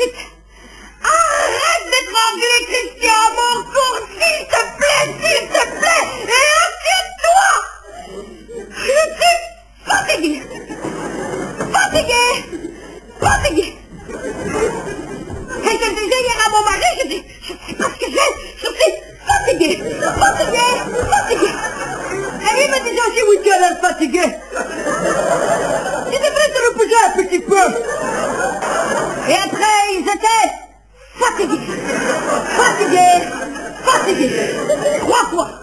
Arrête d'être engueulé, Christian, mon cours, s'il te plaît, s'il te plaît Et assieds-toi Je suis fatigué Fatigué Fatigué Et je disais hier à mon mari, je dis, je sais que j'ai, je suis fatigué Fatigué Fatigué Et lui me disait aussi, oui, tu as l'air fatigué Fatigué Fatigué Fatigué Trois fois